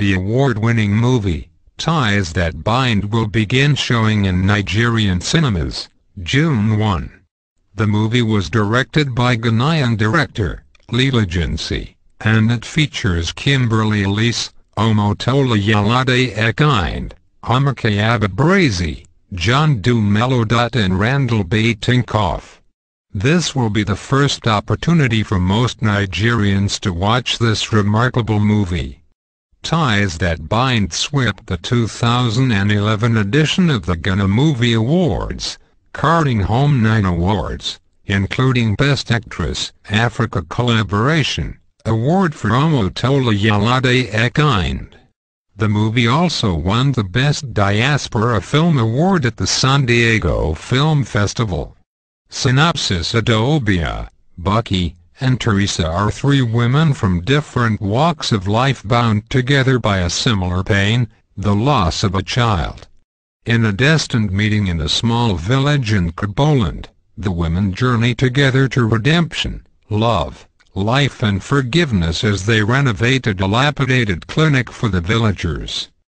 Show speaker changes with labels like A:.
A: The award-winning movie, Ties That Bind will begin showing in Nigerian cinemas, June 1. The movie was directed by Ghanaian director, Djansi, and it features Kimberly Elise, Omotola Jalade-Ekeinde, Hamake Ababrazi, John Dumelo and Randall Batinkoff. This will be the first opportunity for most Nigerians to watch this remarkable movie. Ties That Bind swept the 2011 edition of the Ghana Movie Awards, carting home nine awards, including Best Actress, Africa Collaboration, Award for Omotola Jalade-Ekeinde. The movie also won the Best Diaspora Film Award at the San Diego Film Festival. Synopsis Adobea, Buki, and Theresa are three women from different walks of life bound together by a similar pain, the loss of a child. In a destined meeting in a small village in Kroboland, the women journey together to redemption, love, life and forgiveness as they renovate a dilapidated clinic for the villagers.